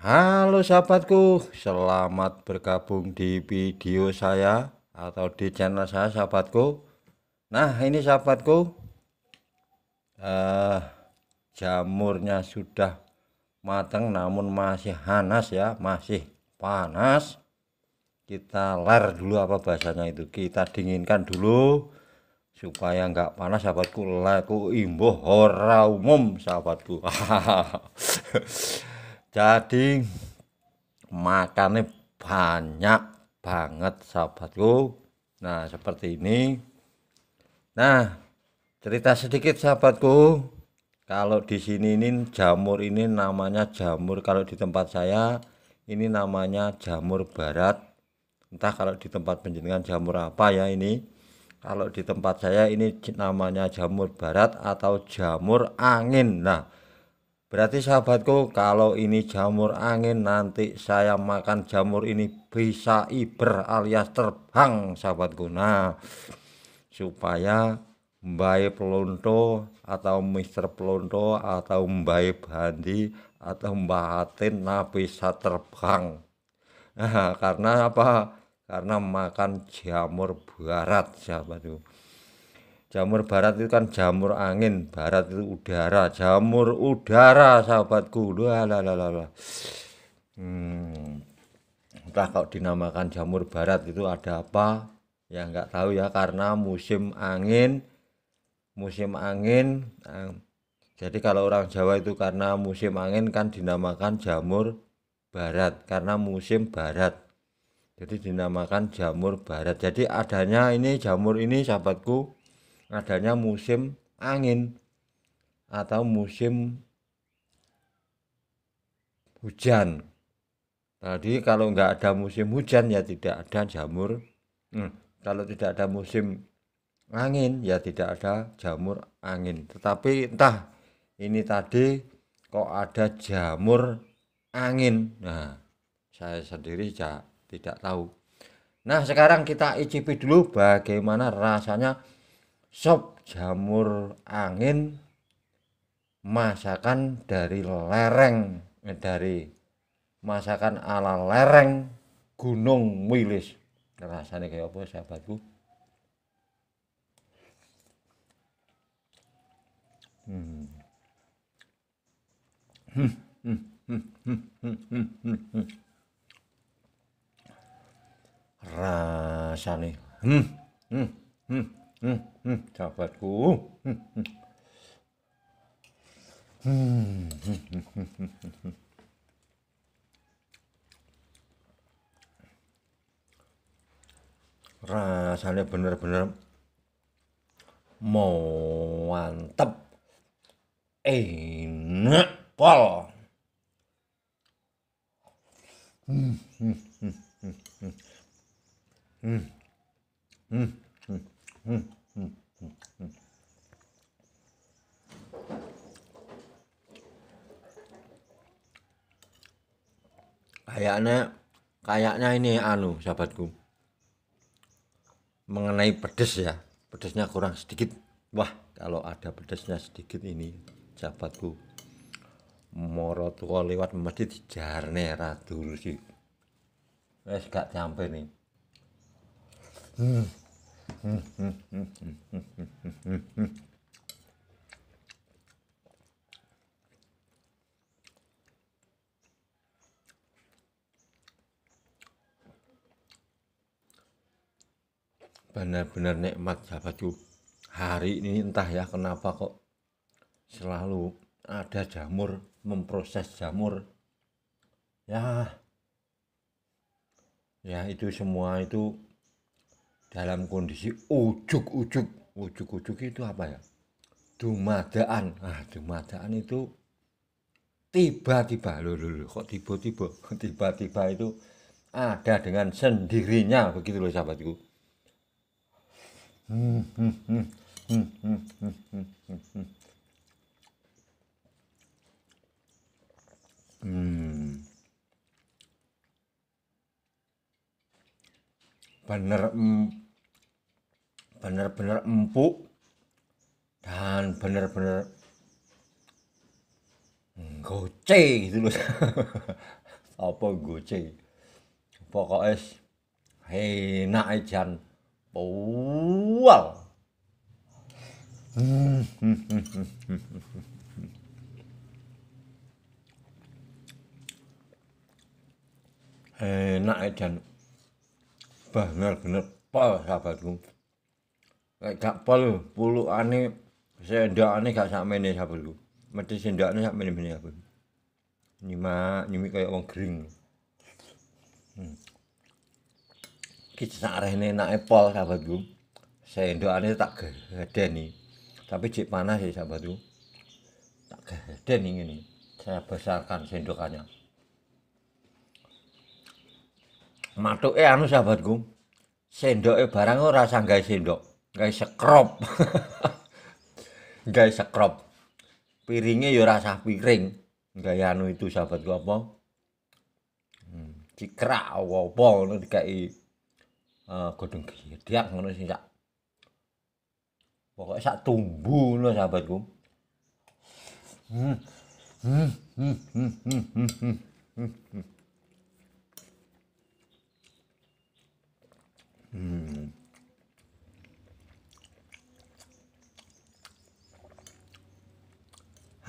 Halo sahabatku, selamat bergabung di video saya atau di channel saya sahabatku. Nah ini sahabatku, uh, jamurnya sudah matang namun masih panas ya, masih panas. Kita ler dulu apa bahasanya itu, kita dinginkan dulu supaya enggak panas sahabatku. Laku imbuh ora umum sahabatku. jadi makannya banyak banget sahabatku. Nah seperti ini. Nah cerita sedikit sahabatku. Kalau di sini ini jamur ini namanya jamur. Kalau di tempat saya ini namanya jamur barat. Entah kalau di tempat penjenengan jamur apa ya ini. Kalau di tempat saya ini namanya jamur barat atau jamur angin. Nah Berarti sahabatku kalau ini jamur angin nanti saya makan jamur ini bisa iber alias terbang sahabatku. Nah supaya Mbak Pelonto atau Mister Pelonto atau Mbak Bandi atau Mbak Atin nah bisa terbang. Nah, karena apa? Karena makan jamur barat sahabatku jamur barat itu kan jamur angin barat itu udara. Jamur udara sahabatku. Lah hmm. entah kalau dinamakan jamur barat itu ada apa ya nggak tahu ya karena musim angin musim angin eh, jadi kalau orang Jawa itu karena musim angin kan dinamakan jamur barat karena musim barat. Jadi dinamakan jamur barat. Jadi adanya ini jamur ini sahabatku adanya musim angin atau musim hujan. Tadi kalau nggak ada musim hujan ya tidak ada jamur. Hmm, kalau tidak ada musim angin ya tidak ada jamur angin. Tetapi entah ini tadi kok ada jamur angin. Nah, saya sendiri tidak tahu. Nah, sekarang kita icipi dulu bagaimana rasanya sop jamur angin masakan dari lereng eh, dari masakan ala lereng Gunung Wilis rasanya kayak apa sahabatku hmm. Hmm, hmm, hmm, hmm, hmm, hmm, hmm, hmm. rasanya hmm, hmm, hmm hmm, hmm, sahabatku hmm, hmm. Hmm, hmm, hmm, hmm, rasanya bener-bener mantep enak pol hmm, hmm, hmm, hmm, hmm. Hmm. Kayaknya kayaknya ini anu sahabatku. Mengenai pedes ya pedesnya kurang sedikit. Wah kalau ada pedesnya sedikit ini sahabatku moro tua lewat masjid jarne dulu sih wes gak sampai nih. Hmm benar-benar nikmat sahabatku hari ini entah ya kenapa kok selalu ada jamur memproses jamur. Ya. Ya itu semua itu dalam kondisi ujuk-ujuk. Ujuk-ujuk itu apa ya? Dumadaan. Ah dumadaan itu tiba-tiba. Loh, loh, kok tiba-tiba? Tiba-tiba itu ada dengan sendirinya. Begitu loh sahabatku hmm, hmm, hmm, hmm, hmm, hmm, hmm, hmm. hmm. Bener bener-bener empuk dan bener-bener goce gitu loh. Apa goce pokoknya enak jan. Pual enak jan bener-bener pol sahabatku Lek gak pol pulukane sendokane gak sakmene sahabatku. Mesti sendokane sakmene-mene aku. Nyimak, nyimi kaya wong gering. Hmm. Ki sarene enake pol sahabatku. Sendokane tak gedeni. Tapi cek panas sih sahabatku. Tak gedeni ngene. Saya besarkan sendokannya. Matuke anu sahabatku. Sendoke barang ora rasa gawe sendok. gawe sekrop. gawe sekrop. Piringe ya rasa piring. Gawe anu itu sahabatku apa? Hmm, cikrak apa ngono dikai uh, godhong gedhak ngono sing sak Pokoke sak tumbu ngono sahabatku. Hmm. Hmm. Hmm. Hmm. Hmm. Hmm. Hmm. Hmm.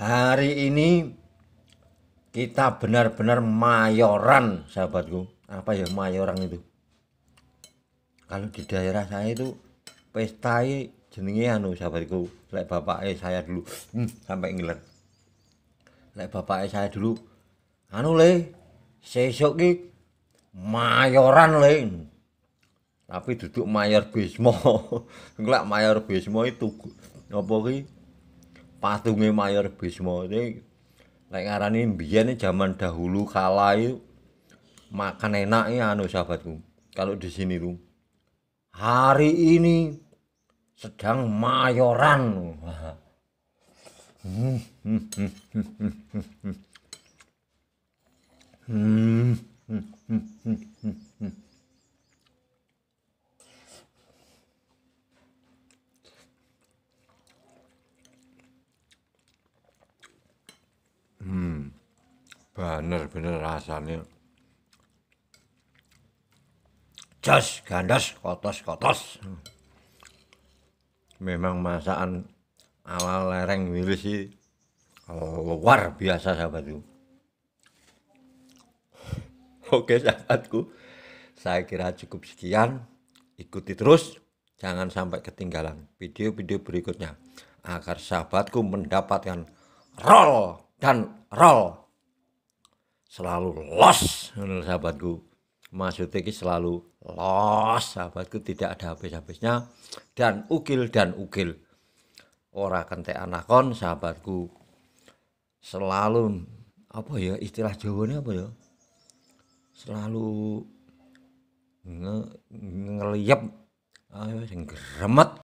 Hari ini kita benar-benar mayoran, sahabatku. Apa ya mayoran itu? Kalau di daerah saya itu pesta jenenge anu sahabatku. Lek bapake saya dulu hmm, sampai ngiler. Lek bapake saya dulu anu le sesuk ki mayoran le. Tapi duduk mayor Bismo. Lek mayor Bismo itu apa ki? Patunge Mayor Bismo ini lek ngarani mbiyen zaman dahulu kala itu makan enak ya anu sahabatku. Kalau di sini tuh hari ini sedang mayoran. hmm. Hmm, bener-bener rasanya. Jos, gandos, kotos-kotos. Memang masakan ala lereng wilis sih luar biasa sahabatku. Oke sahabatku, saya kira cukup sekian. Ikuti terus, jangan sampai ketinggalan video-video berikutnya agar sahabatku mendapatkan roll dan roll selalu los sahabatku. Maksudnya ini selalu los sahabatku tidak ada habis-habisnya. Dan ukil dan ukil. Ora kente anakon sahabatku. Selalu apa ya istilah Jawa apa ya? Selalu nge ngeliap ayo sing gremet